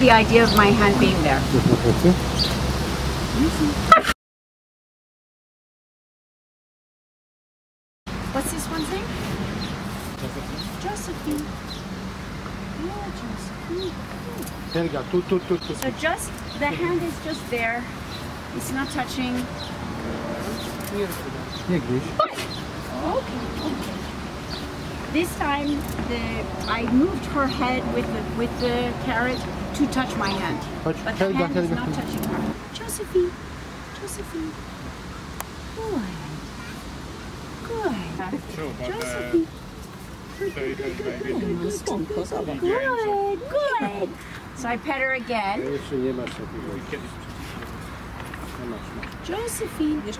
The idea of my hand being there. What's this one's name? Josephine. Yeah, Josephine. Helga, tu, tu, tu, tu. So just, the hand is just there. It's not touching. Nie. Okay, okay. This time, the I moved her head with the with the carrot to touch my hand, Chodź, but the Helga, hand is Helga. not touching her. Josephine, Josephine, good, good. True, but uh, Josephine, so it is maybe good, good. So I pet her again. Jeszcze nie masz takiego. kiedyś Nie masz, masz. Josephine, good.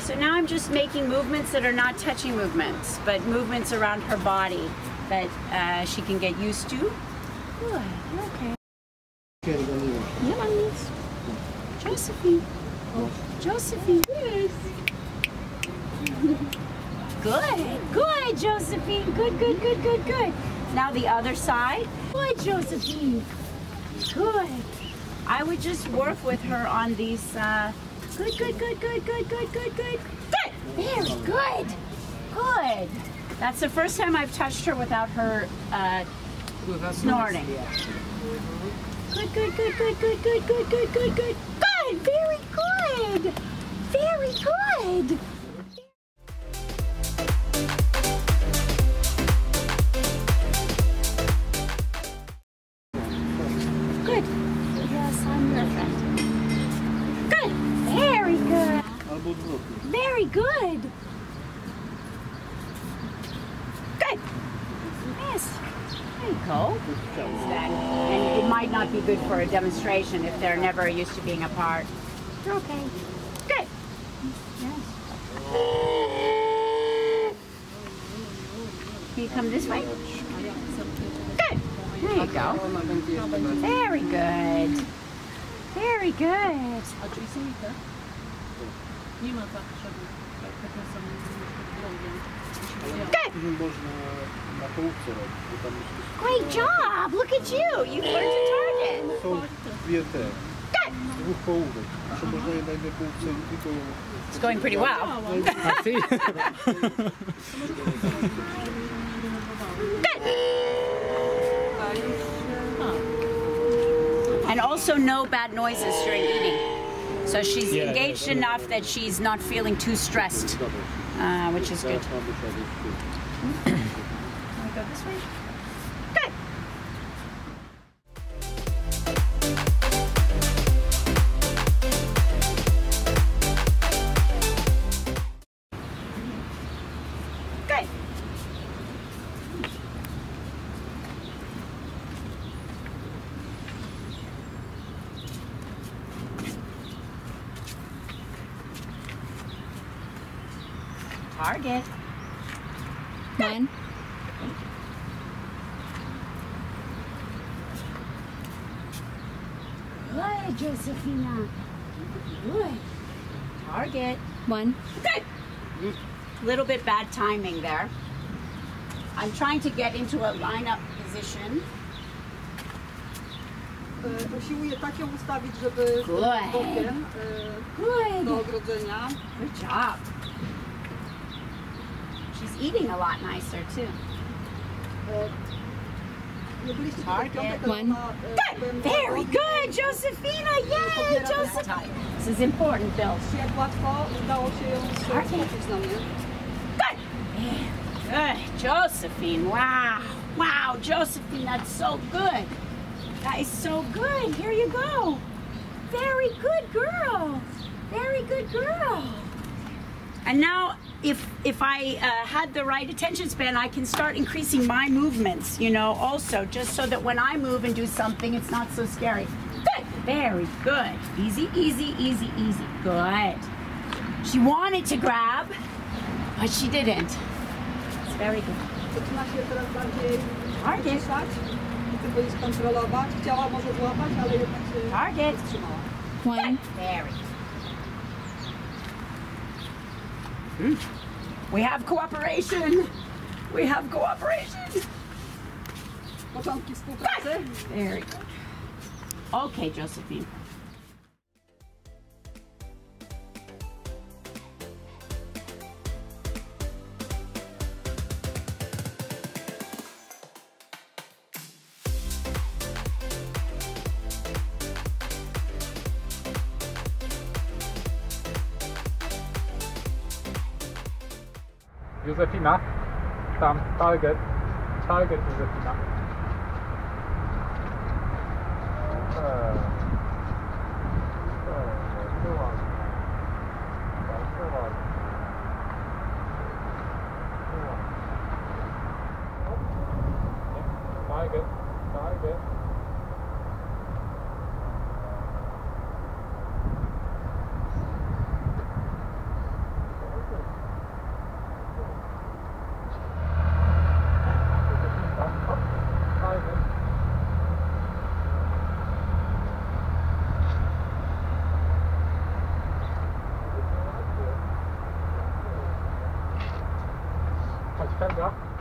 So now I'm just making movements that are not touching movements, but movements around her body that uh, she can get used to. Good, okay. Helga, nie masz. Nie mam. Josephine. Josephine. Good. Good, Josephine. Good, good, good, good, good. Now the other side. Good, Josephine. Good. I would just work with her on these. Uh, good, good, good, good, good, good, good, good. Good. Very good. Good. That's the first time I've touched her without her uh, snorting. Good, good, good, good, good, good, good, good, good, good. Good, very good. Very good. Good. Yes, I'm your friend. Good. Very good. Very good. Good. Yes. There you go. And it might not be good for a demonstration if they're never used to being apart. Okay. Good. Yes. Can you come this way? Good. There you go. Very good. Very good. Good. Great job! Look at you! You've learned your target! Good. It's going pretty well. I see. Good. And also no bad noises during eating. So she's engaged enough that she's not feeling too stressed uh, which is good. zaraz mamy trzeba tu. Can we go this way? Target. One. Good, Josephina. Good. Target. One. Good. Little bit bad timing there. I'm trying to get into a lineup position. Usiłuję tak ustawić, żeby Good. bokiem do Good. ogrodzenia. Good job. She's eating a lot nicer too. Nie byliście tutaj w Target. piątek, ale One. Good. Very good, Josephina. Yay, Josephina. This is important, Bill. Jak łatwo udało się ją skoczyć na mnie. Good. Good. Josephine. Wow. Wow, Josephine, that's so good. That is so good. Here you go. Very good girl. Very good girl. And now, if if I uh, had the right attention span, I can start increasing my movements. You know, also just so that when I move and do something, it's not so scary. Good. Very good. Easy, easy, easy, easy. Good. She wanted to grab, but she didn't. It's very good. Zaczyna się teraz bardziej Target. wyciszać i tylko jej skontrolować. Chciała może złapać, ale jednak się Target. One. Very. We have cooperation. We have cooperation. Very good. Okay, Josephine. Josephina，到 Target，Target Josephina。Sen de